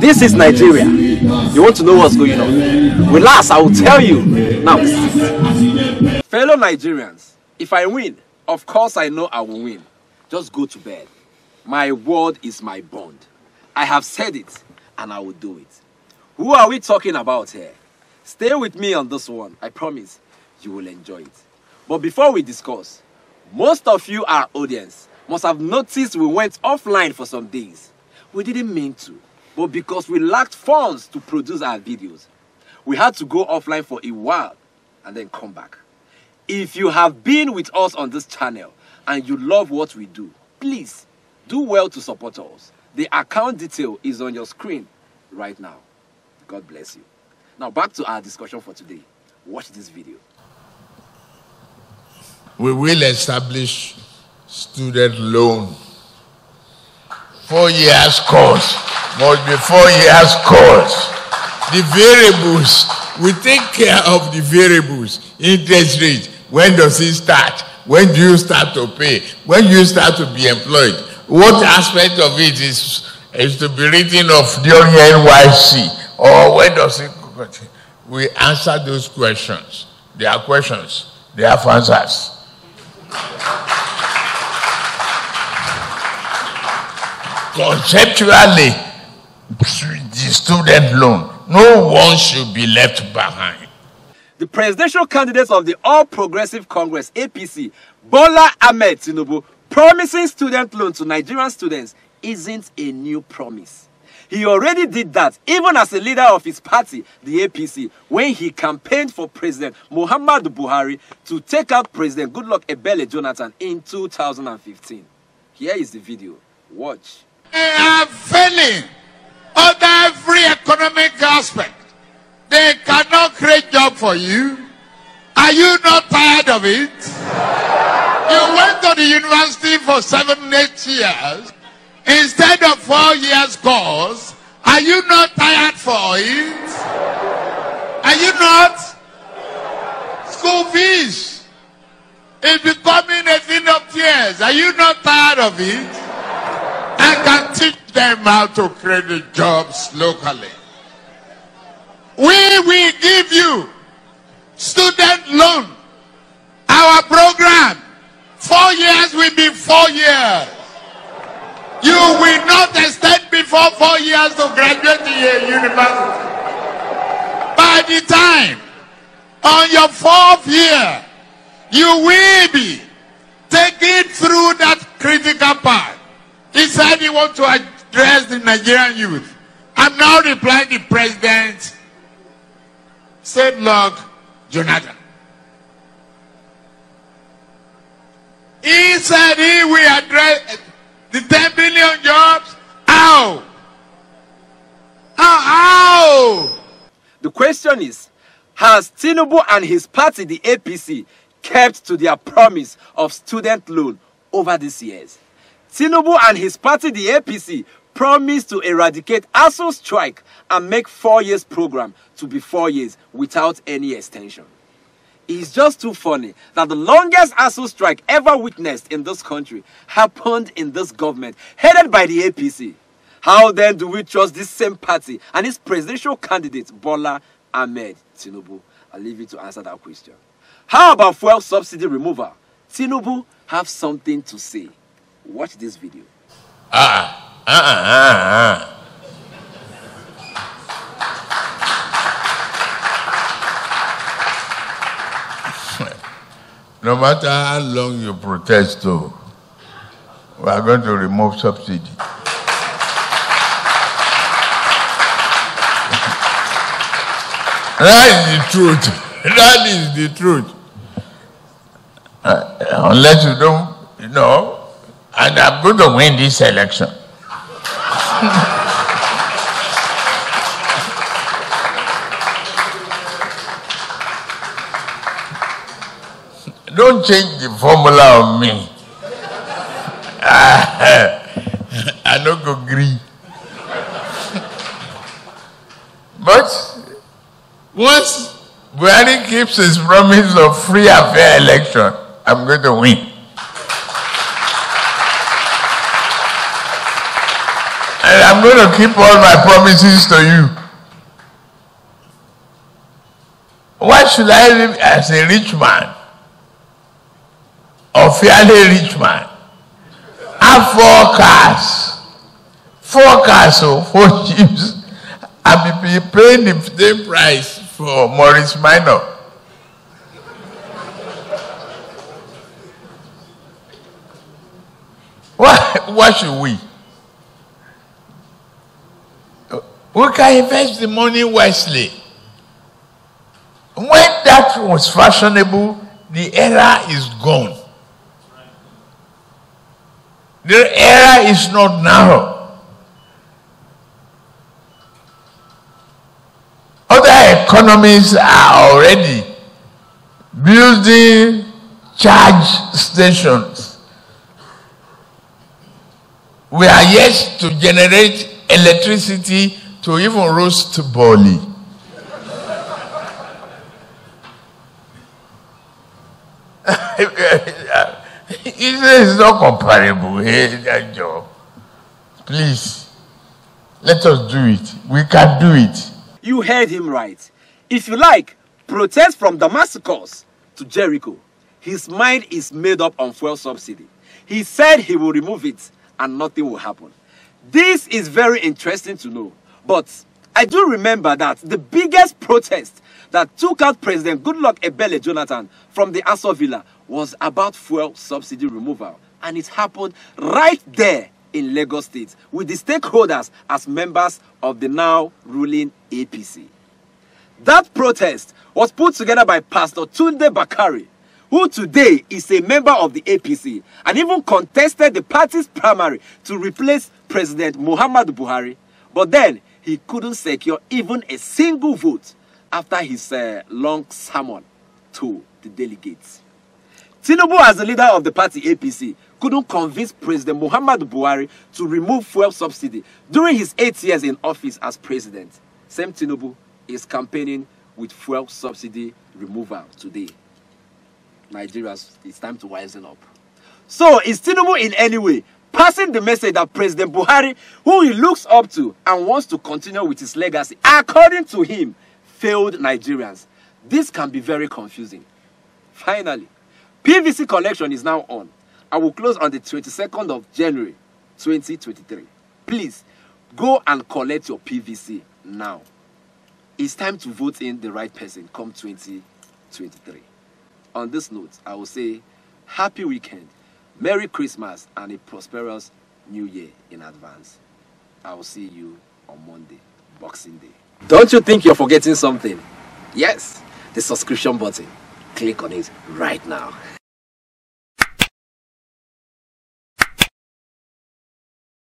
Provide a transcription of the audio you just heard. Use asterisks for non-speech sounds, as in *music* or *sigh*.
This is Nigeria. You want to know what's going on? Relax, I will tell you. Now, fellow Nigerians, if I win, of course I know I will win. Just go to bed. My word is my bond. I have said it, and I will do it. Who are we talking about here? Stay with me on this one. I promise you will enjoy it. But before we discuss, most of you, our audience, must have noticed we went offline for some days. We didn't mean to, but because we lacked funds to produce our videos, we had to go offline for a while and then come back. If you have been with us on this channel and you love what we do, please do well to support us. The account detail is on your screen right now. God bless you. Now back to our discussion for today. Watch this video. We will establish student loan. Four years course must be four years course. The variables, we take care of the variables. Interest rate, when does it start? When do you start to pay? When do you start to be employed? What aspect of it is, is to be written off during NYC? Or when does it we answer those questions. They are questions. They have answers. Conceptually, the student loan, no one should be left behind. The presidential candidate of the All Progressive Congress, APC, Bola Ahmed Tinubu, promising student loan to Nigerian students isn't a new promise. He already did that even as a leader of his party, the APC, when he campaigned for President Muhammadu Buhari to take out President Goodluck Ebele Jonathan in 2015. Here is the video. Watch. They are failing on every economic aspect. They cannot create job for you. Are you not tired of it? You went to the university for seven, eight years instead of four years course, are you not tired for it? Are you not? School fees is becoming a thing of tears. Are you not tired of it? Teach them how to create jobs locally. We will give you student loan. Our program, four years will be four years. You will not extend before four years to graduate a university. By the time on your fourth year, you will be taken through that critical part. He said he wants to address the Nigerian youth. I'm now replying to President Said Lord Jonathan. He said he will address the 10 billion jobs? How? How? How? The question is, has Tinubu and his party, the APC, kept to their promise of student loan over these years? Tinubu and his party, the APC, promised to eradicate ASUU strike and make four years program to be four years without any extension. It's just too funny that the longest ASUU strike ever witnessed in this country happened in this government headed by the APC. How then do we trust this same party and its presidential candidate, Bola Ahmed Tinubu? I'll leave you to answer that question. How about fuel subsidy removal? Tinubu have something to say. Watch this video. Ah, ah, ah, ah. ah. *laughs* No matter how long you protest, though, we are going to remove subsidy. *laughs* that is the truth. That is the truth. Uh, unless you don't, you know, and I'm going to win this election. *laughs* Don't change the formula on me. *laughs* I don't agree. *laughs* but once Buhari keeps his promise of free and fair election, I'm going to win. And I'm going to keep all my promises to you. Why should I live as a rich man? Or fairly rich man? I forecast. Forecast cars. Four. *laughs* I'll be paying the same price for Morris Minor. Why, what should we? We can invest the money wisely. When that was fashionable, the era is gone. The era is not now. Other economies are already building charge stations. We are yet to generate electricity to even roast boli. *laughs* it's not comparable, hey, that job. Please, let us do it. We can do it. You heard him right. If you like, protest from Damascus to Jericho. His mind is made up on fuel subsidy. He said he will remove it and nothing will happen. This is very interesting to know. But I do remember that the biggest protest that took out President Goodluck Ebele Jonathan from the Aso Villa was about fuel subsidy removal. And it happened right there in Lagos State with the stakeholders as members of the now ruling APC. That protest was put together by Pastor Tunde Bakare, who today is a member of the APC and even contested the party's primary to replace President Muhammad Buhari. But then he couldn't secure even a single vote after his uh, long sermon to the delegates. Tinubu, as the leader of the party APC, couldn't convince President Muhammad Buhari to remove fuel subsidy during his eight years in office as president. Same Tinubu is campaigning with fuel subsidy removal today. Nigerians, it's time to wisen up. So, is Tinubu in any way passing the message that President Buhari, who he looks up to and wants to continue with his legacy, according to him, failed Nigerians? This can be very confusing. Finally, PVC collection is now on. I will close on the 22nd of January 2023. Please go and collect your PVC now. It's time to vote in the right person come 2023 on this note, I will say happy weekend, Merry Christmas, and a prosperous New Year in advance. I will see you on Monday, Boxing Day. Don't you think you're forgetting something? Yes, the subscription button. Click on it right now.